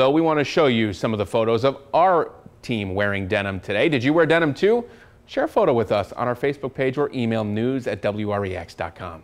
Though we want to show you some of the photos of our team wearing denim today. Did you wear denim too? Share a photo with us on our Facebook page or email news at WREX.com.